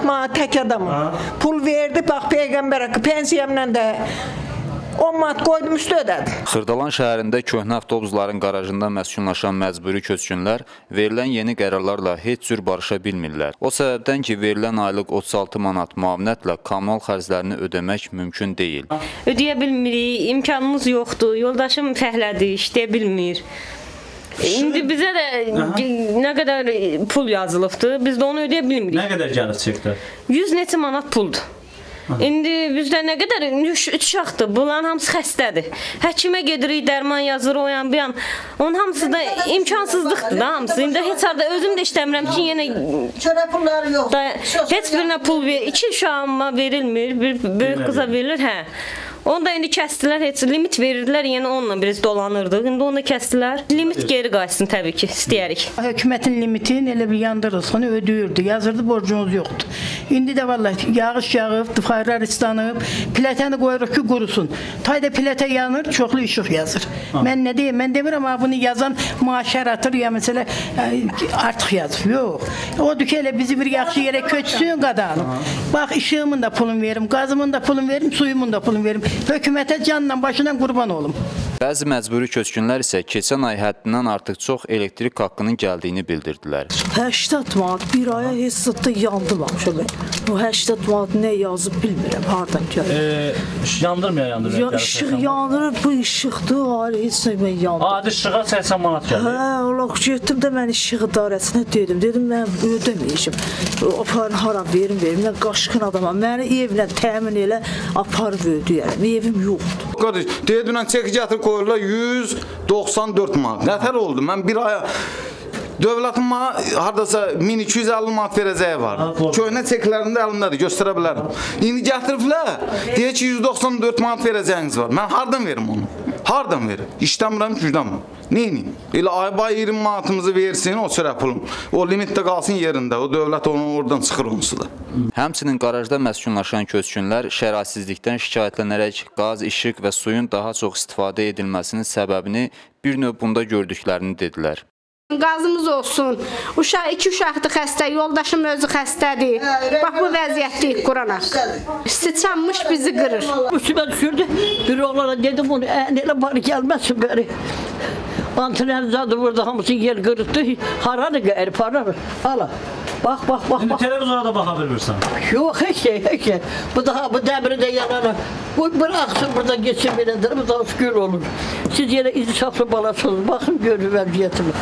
manat tək adamım. Pul verdi, bax peyğəmbərə pensiyamla da 10 manat qoydum üstə ödədim. Xırdalan şəhərində köhnə avtobusların qarajında məskunlaşan məcburi köçkünlər verilən yeni qərarlarla heç cür barışa bilmirlər. O səbəbdən ki, verilən aylıq 36 manat müavinətlə kommunal xərclərini ödəmək mümkün deyil. Ödəyə bilmirik, imkanımız yoxdur. Yoldaşım fəhlədir, işləyə bilmir. İndi bizə də nə qədər pul yazılıbdı, biz də onu ödəyə bilmirik. Nə qədər gəlib çıxdı? 100 neçə manat puldur. İndi bizdə nə qədər uşaqdır. Bunların hamısı xəstədir. Həkimə gedirik, dərman yazır, o yan bu yan. Onun hamısı da imkansızlıqdır da hamısı. İndi heç harda özüm də işləmirəm ki, yenə Çörə pulları yox. da heç birinə pul ver. İki uşağıma verilmir, bir böyük qıza verilir, hə. Onu da indi kəsdilər, heç limit verirdilər, yəni onunla biz dolanırdıq. İndi onu da kəsdilər. Limit geri qayıtsın təbii ki, istəyərik. Hökumətin limitini elə bir yandırılsın, ödəyirdi. Yazırdı borcunuz yoxdur. İndi də vallahi yağış yağıb, tıfaylar islanıb, plətəni qoyuruq ki, qurusun. Tayda plətə yanır, çoxlu işıq yazır. Mən nə deyim, mən demirəm ha bunu yazan maaşər atır ya məsələ ə, artıq yazır. Yox. Odur ki, elə bizi bir yaxşı yerə köçsün qadanım. Bax işığımın da pulunu verim, qazımın da pulunu verim, suyumun da pulunu verim. Hökumətə canla başından qurban olum. Bəzi məcburi köçkünlər isə keçən ay həddindən artıq çox elektrik haqqının gəldiyini bildirdilər. 80 manat bir aya heç zətdə yandım axşam. O 80 manat nə yazıb bilmirəm hardan gəlir. E, yandırmaya yandırır. Ya işıq yanır, bu işıqdır, ayrı heç nə mən yandım. Adi işığa 80 manat gəlir. Hə, ola getdim də mən işıq idarəsinə dedim. Dedim mən ödəməyəcəm. Aparın hara verin, verin. Mən qaşqın adamam. Məni evlə təmin elə aparıb ödəyərəm. Evim yoxdur. Qardaş, deyirəm çek gətirib qoyurlar 194 manat. Nətər oldu? Mən bir aya Dövlətin mənə hardasa 1250 manat verəcəyi var. Köhnə çeklərində əlimdədir, göstərə bilərəm. İndi gətiriblər, deyir ki 194 manat verəcəyiniz var. Mən hardan verim onu? Hardan verim? İşləmirəm, gücdəm. Neyini? Elə ay bay 20 manatımızı versin o sürə pulum. O limitdə qalsın yerində. O dövlət onu oradan çıxır onsu da. Həmçinin qarajda məskunlaşan köçkünlər şəraitsizlikdən şikayətlənərək qaz, işıq və suyun daha çox istifadə edilməsinin səbəbini bir növ bunda gördüklərini dedilər. Qazımız olsun. Uşaq iki uşaqdır xəstə, yoldaşım özü xəstədir. Bax bu vəziyyətdəyik qurana. Sıçanmış bizi qırır. Üstüme düşürdü. Bir oğlana dedim onu elə var gelmesin beri. Antrenzadı burada hamısı yer kırıktı. Haradı gayri parar. Hala. Bak bak bak İndi bak. televizyona da baxa bilmirsən. Yok hiç şey hiç şey. Bu daha bu demiri de yanana. Bu bıraksın burada geçin biledir. Bu da şükür olur. Siz yine insaflı balasınız. Bakın görün vaziyetimi.